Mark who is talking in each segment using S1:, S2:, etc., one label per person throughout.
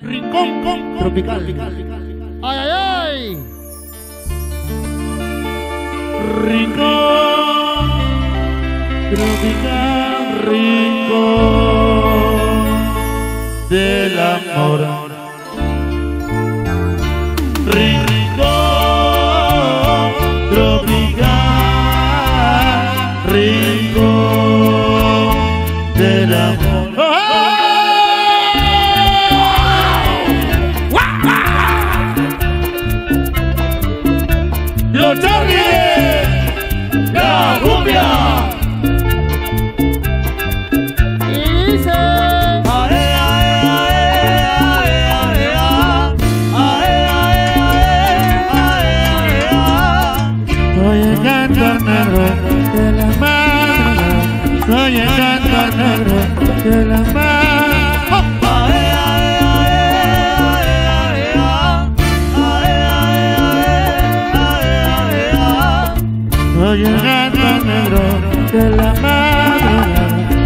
S1: Rincón tropical.
S2: ¡Ay, ay, ay!
S1: Rincón tropical, rincón del amor. Rincón ¡Los Charlie!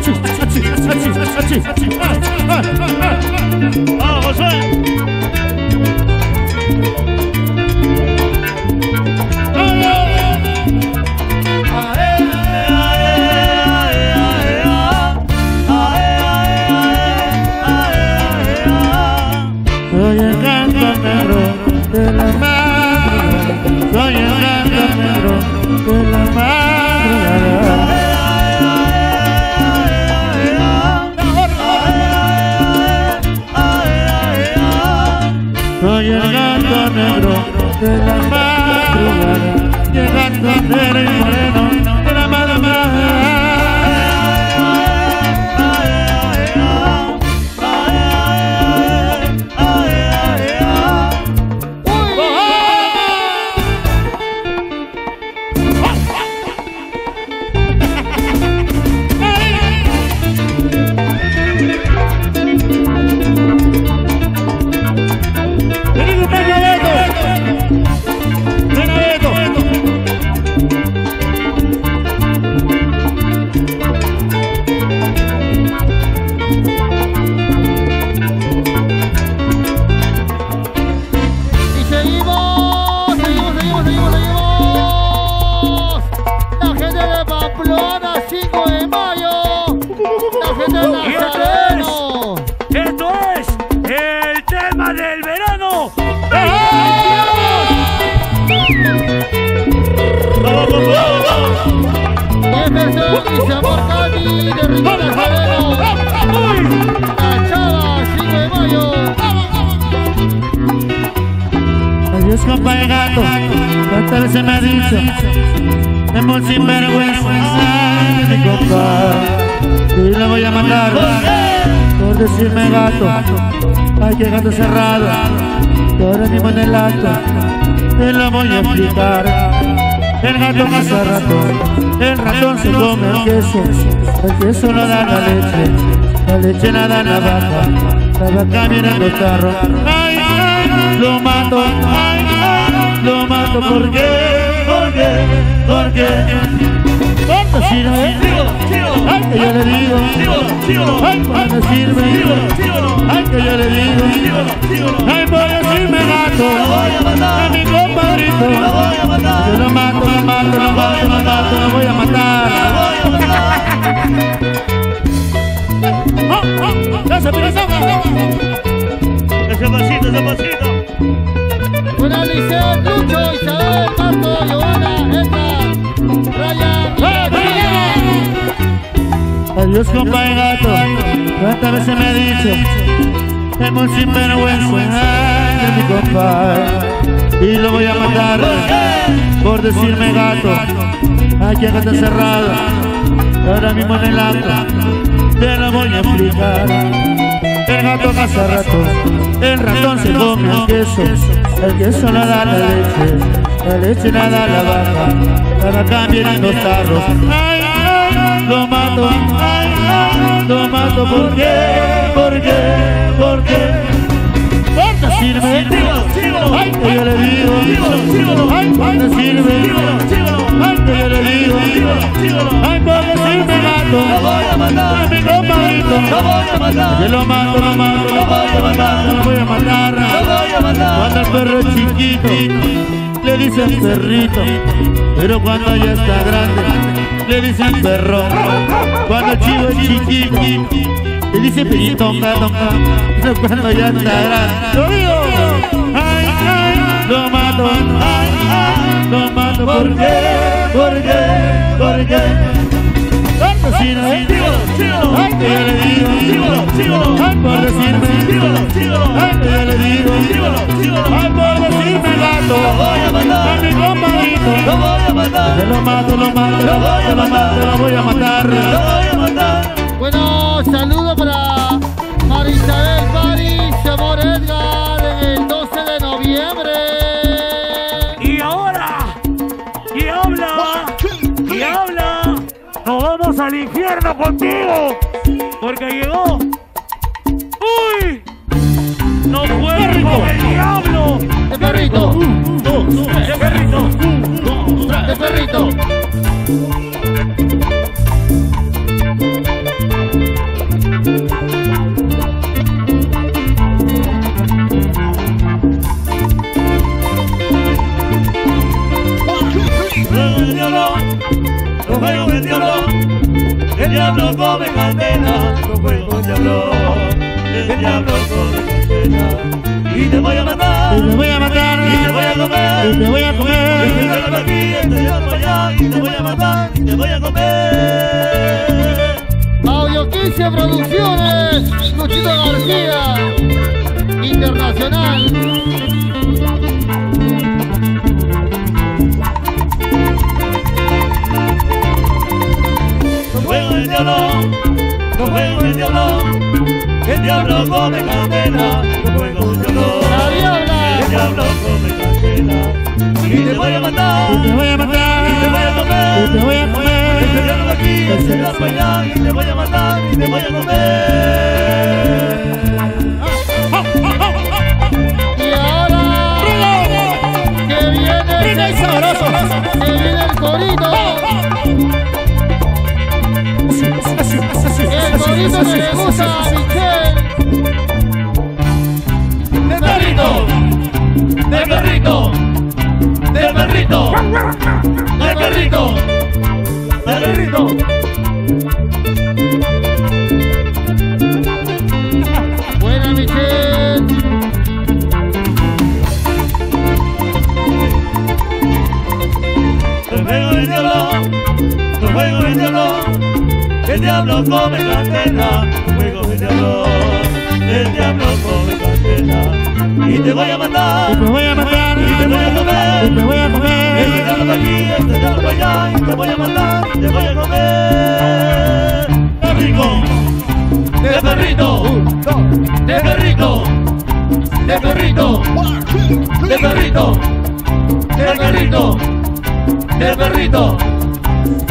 S3: очи, очи, очи, очи, очи,
S2: очи, очи, очи, очи, очи, очи, очи, очи, Chava, 5 de mayo.
S1: Adiós, compa de gato. ¿Cuántas veces me ha dicho? Hemos sinvergüenza mi compa. Y la voy a matar decirme gato. Que gato cerrado. Ahora mismo en el acto te lo voy a explicar. El gato caza ratón, el ratón se come el queso, el queso no da la leche, la leche la da la vaca, la vaca en el carro. Ay, ay, lo mato, ay, ay, lo mato, ¿por qué? ¿Por qué? ¿Por qué? ¿Cuánto sirve? Ay, que yo le digo, ay, cuando me sirve, ay, que yo le digo, ay, por decirme gato, a mi compadrito, yo lo mato, lo mato, lo mato, lo mato, lo voy a matar. Oh, oh, oh.
S3: Ese pasito, ese pasito.
S2: Una Lisette, Lucho, Isabel, Marco, Giovanna,
S1: Adiós, compa de gato. ¿Cuántas veces me ha dicho? Hemos sinvergüenza ay, de mi compa. Y lo voy a matar por decirme gato. Aquí acá está cerrado. Ahora mismo en el acto te lo voy a explicar. El gato caza rato El ratón se come el queso, el queso no da la leche, la leche nada la vaca, la vaca viene en dos tarros. Mato, lo mato, ¿por qué? ¿Por qué? ¿Por qué? ¿Cuánto sirve? Ay, que yo le digo, ¿cuánto sirve? Ay, que yo le digo, ay, porque sirve gato, ay, mi compadrito, yo lo mato, lo mato, lo voy a matar, lo voy a matar, cuando el perro es chiquito, le dicen perrito, pero cuando ya está grande, le dicen perro, cuando el chivo es chiquito, le dicen perrito, tonga, tonga, pero cuando ya está grande, lo digo, ay, ay, lo mato, ay, ay, lo mato, ¿por qué? ¿Por qué? ¿Por qué? ¿Cuánto sirve? Ay, que yo le digo, ay, por decirme, ay, que yo le digo, ay, por decirme gato, ay, mi compadrito, yo lo mato, lo mato, lo mato, lo mato, lo voy a matar.
S2: Bueno, saludo para Marisabel París, amor Edgar, en el 12 de noviembre.
S3: Y ahora, y habla, y habla, nos vamos al infierno contigo, porque llegó. ¡Uy! ¡No fue con el diablo!
S2: De perrito,
S3: ¡De perrito!
S2: perrito.
S3: el diablo, los el diablo come candela, los juegos diablo, el diablo come candela, y te voy a matar,
S1: Y te voy a matar,
S3: y te voy a comer,
S1: y te voy a comer.
S3: diablo aquí, este allá, y te voy a matar, y te voy a comer.
S2: Audio 15 Producciones, Luchito García, Internacional.
S3: Los juegos del diablo, los juegos del diablo, diablo come candela, diablo.
S2: La Diabla.
S3: El diablo come candela y te voy a
S1: Y
S3: matar,
S1: te voy a matar,
S3: y te voy a comer,
S1: y te voy a
S3: este
S1: comer.
S3: diablo aquí, este diablo allá, y te voy a matar, y te voy a comer.
S2: Y ahora que viene,
S1: y sabroso.
S2: que viene el corito, el corito que le gusta
S3: perrito, de perrito, de perrito, de perrito.
S2: Buena Michelle.
S3: El juego del diablo, el juego del diablo, el diablo come candela, el juego del diablo, el diablo come y te voy a
S1: Y
S3: matar,
S1: te voy a matar,
S3: y te voy a
S1: y
S3: comer,
S1: te voy a comer.
S3: diablo para aquí, este diablo para allá, y te voy a matar, y te voy a comer. ¡Qué rico! ¡De perrito! ¡De perrito! ¡De perrito! ¡De perrito! ¡De perrito! ¡De perrito!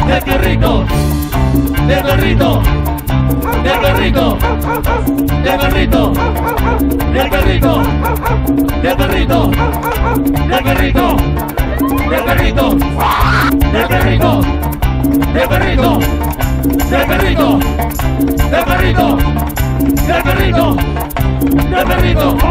S3: ¡De perrito! ¡De perrito! ¡De perrito! ¡De perrito! ¡De perrito! ¡De perrito! ¡De perrito! ¡De perrito! ¡De perrito! ¡De perrito! ¡De perrito! ¡De perrito! ¡De perrito! ¡De perrito! ¡Oh!